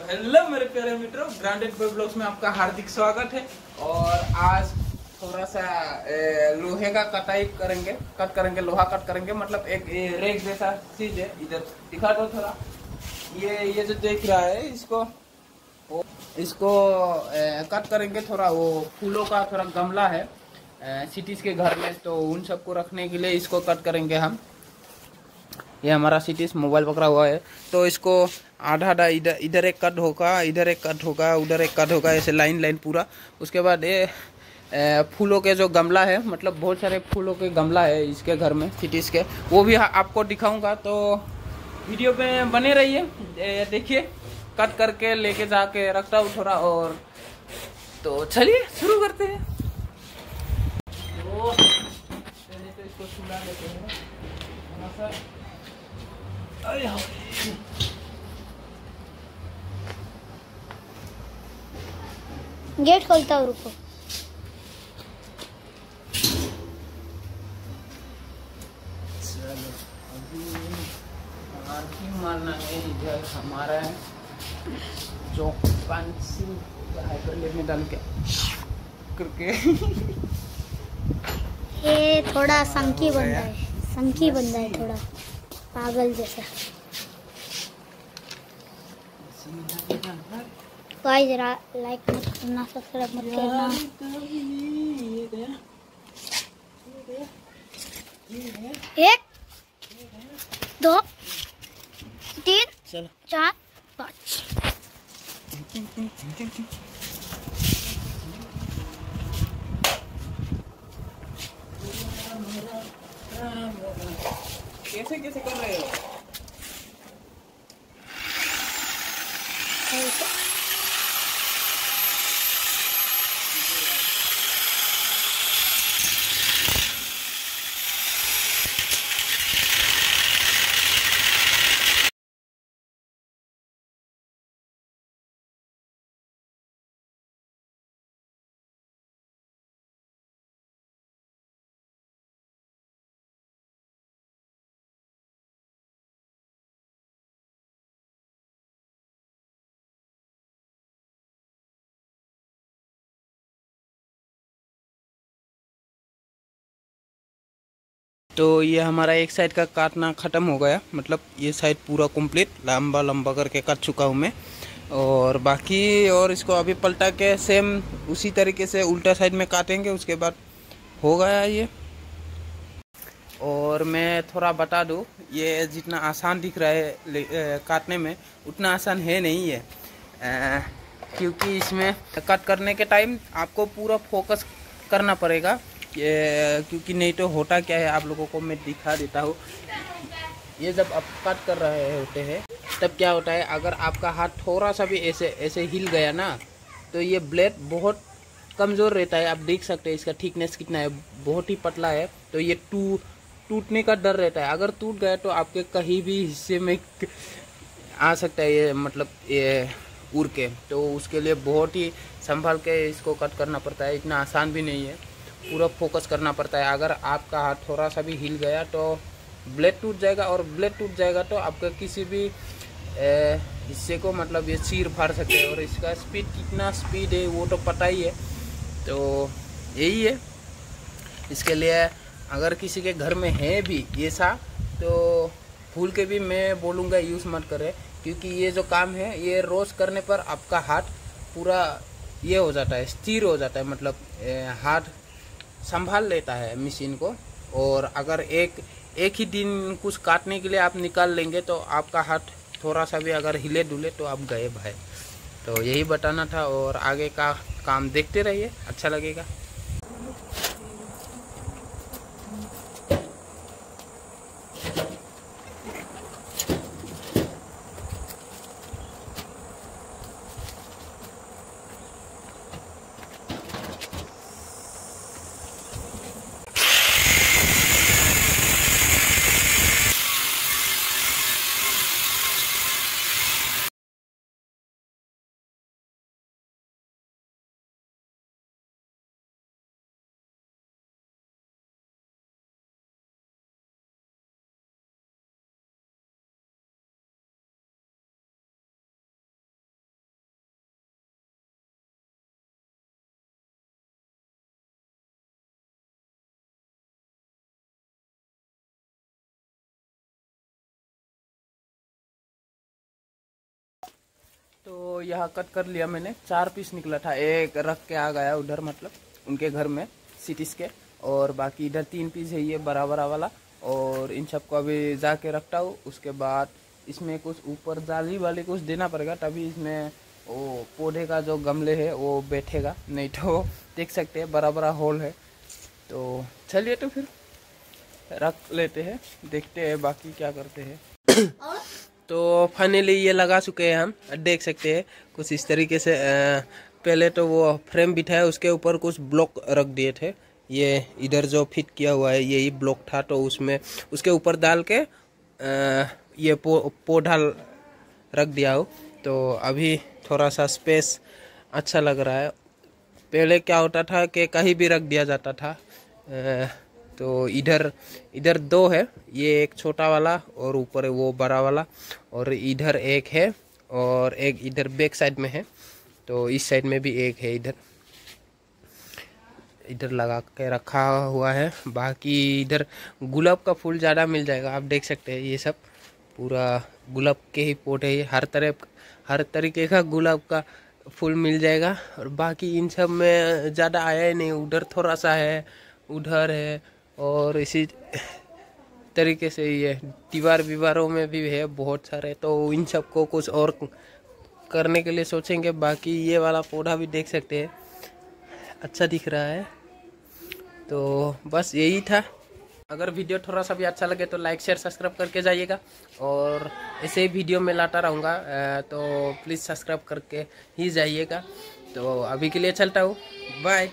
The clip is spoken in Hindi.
तो हेलो मेरे प्यारे मित्रों ब्रांडेड बॉय ब्लॉग्स में आपका हार्दिक स्वागत है और आज थोड़ा सा ए, लोहे का कटाई करेंगे कट करेंगे लोहा कट करेंगे मतलब एक रेक जैसा चीज़ है इधर दिखा दो थोड़ा। ये ये जो देख रहा है इसको इसको ए, कट करेंगे थोड़ा वो फूलों का थोड़ा गमला है सिटीज़ के घर में तो उन सबको रखने के लिए इसको कट करेंगे हम। ये हमारा सिटीज़ मोबाइल पकड़ा हुआ है तो इसको आधा आधा इधर इधर एक कट होगा, इधर एक कट होगा, उधर एक कट होगा, ऐसे लाइन लाइन पूरा। उसके बाद ये फूलों के जो गमला है मतलब बहुत सारे फूलों के गमला है इसके घर में सिटीज़ के। वो भी आपको दिखाऊँगा तो वीडियो पे बने रहिए। देखिए कट करके लेके जाके रखता हूँ थोड़ा और तो चलिए, शुरू करते हैं। तो पहले तो देते हैं थोड़ा सा अरे हाँ। गेट खोलता हूँ, रुको। मारना है इधर हमारा है हाइपर में डाल के करके ये थोड़ा संकी बंदा है, संकी बंदा है थोड़ा, पागल जैसा। गाइस लाइक मत करना सब्सक्राइब मत करना एक दो तीन चार पाँच कैसे कैसे कर रहे हो तो ये हमारा एक साइड का काटना ख़त्म हो गया। मतलब ये साइड पूरा कंप्लीट लंबा लंबा करके काट चुका हूँ मैं। और बाकी और इसको अभी पलटा के सेम उसी तरीके से उल्टा साइड में काटेंगे उसके बाद हो गया ये। और मैं थोड़ा बता दूँ ये जितना आसान दिख रहा है अ, काटने में उतना आसान है नहीं है क्योंकि इसमें कट करने के टाइम आपको पूरा फोकस करना पड़ेगा। क्योंकि नहीं तो होता क्या है, आप लोगों को मैं दिखा देता हूँ। ये जब आप कट कर रहे होते हैं, तब क्या होता है, अगर आपका हाथ थोड़ा सा भी ऐसे ऐसे हिल गया ना तो ये ब्लेड बहुत कमज़ोर रहता है। आप देख सकते हैं, इसका थिकनेस कितना है, बहुत ही पतला है। तो ये टू, टूटने का डर रहता है। अगर टूट गया तो आपके कहीं भी हिस्से में आ सकता है ये मतलब ये उड़ के। तो उसके लिए बहुत ही संभाल के इसको कट करना पड़ता है, इतना आसान भी नहीं है। पूरा फोकस करना पड़ता है। अगर आपका हाथ थोड़ा सा भी हिल गया तो ब्लेड टूट जाएगा और ब्लेड टूट जाएगा तो आपका किसी भी हिस्से को मतलब ये चीर फाड़ सकते हैं। और इसका स्पीड कितना स्पीड है वो तो पता ही है। तो यही है। इसके लिए अगर किसी के घर में है भी ये सा तो भूल के भी मैं बोलूँगा यूज़ मत करें। क्योंकि ये जो काम है, ये रोज़ करने पर आपका हाथ पूरा ये हो जाता है, स्थिर हो जाता है। मतलब हाथ संभाल लेता है मशीन को। और अगर एक एक ही दिन कुछ काटने के लिए आप निकाल लेंगे तो आपका हाथ थोड़ा सा भी अगर हिले डुले तो आप गए भाई तो यही बताना था और आगे का काम देखते रहिए। अच्छा लगेगा। तो यहाँ कट कर लिया मैंने। चार पीस निकला था। एक रख के आ गया उधर मतलब उनके घर में सिटीज़ के। और बाकी इधर तीन पीस है ये बड़ा बड़ा वाला। और इन सबको अभी जाके रखता हूँ। उसके बाद इसमें कुछ ऊपर जाली वाली कुछ देना पड़ेगा, तभी इसमें वो पौधे का जो गमले है, वो बैठेगा। नहीं तो देख सकते हैं बड़ा बड़ा होल है। तो चलिए तो फिर रख लेते हैं, देखते हैं बाकी क्या करते हैं। तो फाइनली ये लगा चुके हैं हम। देख सकते हैं कुछ इस तरीके से पहले तो वो फ्रेम बिठाया उसके ऊपर कुछ ब्लॉक रख दिए थे। ये इधर जो फिट किया हुआ है यही ब्लॉक था तो उसमें उसके ऊपर डाल के अ, ये पौ, पौधा रख दिया हो। तो अभी थोड़ा सा स्पेस अच्छा लग रहा है। पहले क्या होता था कि कहीं भी रख दिया जाता था अ, तो इधर इधर दो है, ये एक छोटा वाला और ऊपर वो बड़ा वाला, और इधर एक है और एक इधर बैक साइड में है तो इस साइड में भी एक है इधर। इधर लगा के रखा हुआ है, बाकी इधर गुलाब का फूल ज़्यादा मिल जाएगा, आप देख सकते हैं ये सब। पूरा गुलाब के ही पोट है हर तरह, हर तरीके का गुलाब का फूल मिल जाएगा, और बाकी इन सब में ज़्यादा आया ही नहीं, उधर थोड़ा सा है, उधर है और इसी तरीके से ये दीवार विवारों में भी है बहुत सारे तो इन सबको कुछ और करने के लिए सोचेंगे। बाकी ये वाला पौधा भी देख सकते हैं। अच्छा दिख रहा है। तो बस यही था। अगर वीडियो थोड़ा सा भी अच्छा लगे तो लाइक शेयर सब्सक्राइब करके जाइएगा। और ऐसे ही वीडियो में लाता रहूँगा। तो प्लीज़ सब्सक्राइब करके ही जाइएगा। तो अभी के लिए चलता हूँ। बाय